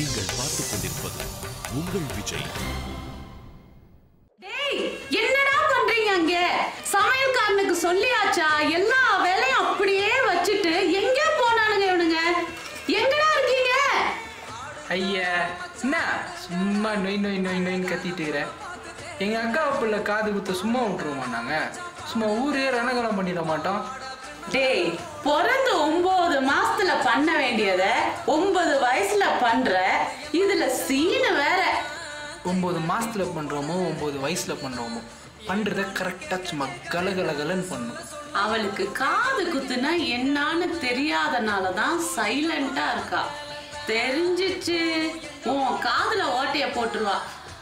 நீங்கள் பார்த்துக் கொண்டிருப்பது உங்கள் விஜய். டேய் என்னடா பண்றீங்க அங்க? சமையல்காரனுக்கு சொல்லியாச்சா? எல்லா வேலையும் அப்படியே வச்சுட்டு எங்க போனானுங்க இவனுங்க? எங்கடா இருக்கீங்க? ஐயா என்ன? சும்மா நொய் நொய் நொய் நொய்னு கத்திட்டு இருக்கிற. எங்க அக்கா பிள்ளை காது குத்த சும்மா விட்டுருவோமா நாங்க. சும்மா ஊரே ரணகலம் பண்ணிட மாட்டோம். டேய் பிறந்து ஒன்பது மாசத்துல பண்ண வேண்டியத ஒன்பது வயசுல பண்ற இதுல சீனு வேற. ஒம்பது மாசத்துல பண்றோமோ ஒம்பது வயசுல பண்றோமோ பண்றத கரெக்டா சும்மா கலகலகலன்னு பண்ணும். அவளுக்கு காது குத்துனா என்னன்னு தெரியாதனால தான் சைலண்டா இருக்கா. தெரிஞ்சிச்சு. உன் காதுல ஓட்டைய போட்டுருவா.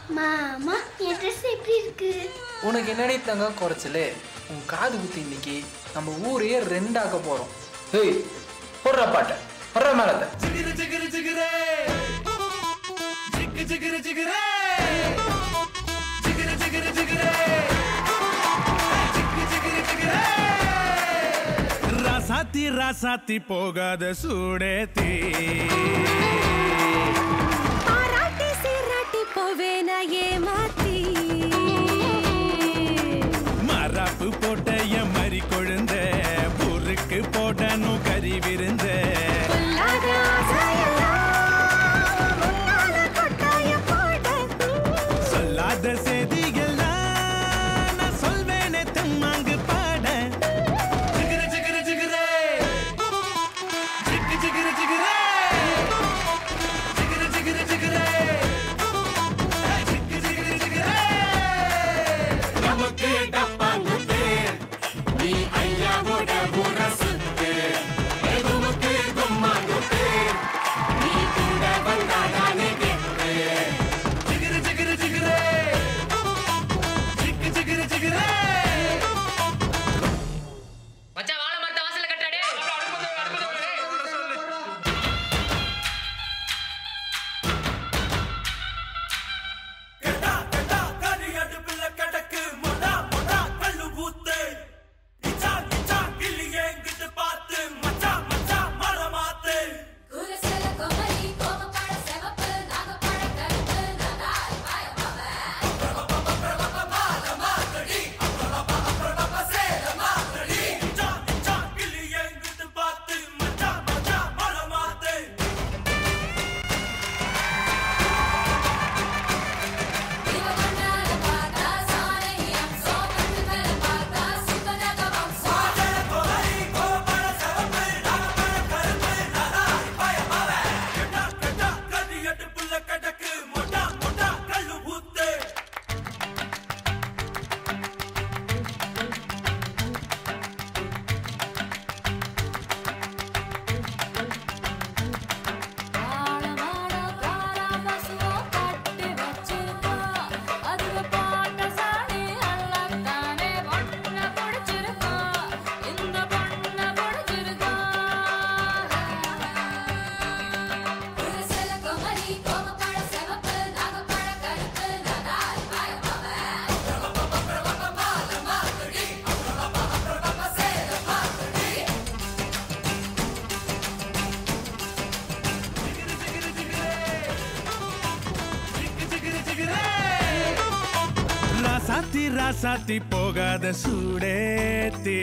மாமா என் ட்ரெஸ் எப்படி இருக்கு? உனக்கு என்னடி தங்க குறைச்சலு? உன் காது குத்து இன்னைக்கு நம்ம ஊரையே ரெண்டாக்க போறோம். ஏய் போடுற பாட்டை. போடுற மேலத்தை ராசாத்தி ராசாத்தி போகாத சூடேத்தி. நானும் கறி விருந்த ராசாத்தி போகாத சூடேத்தே.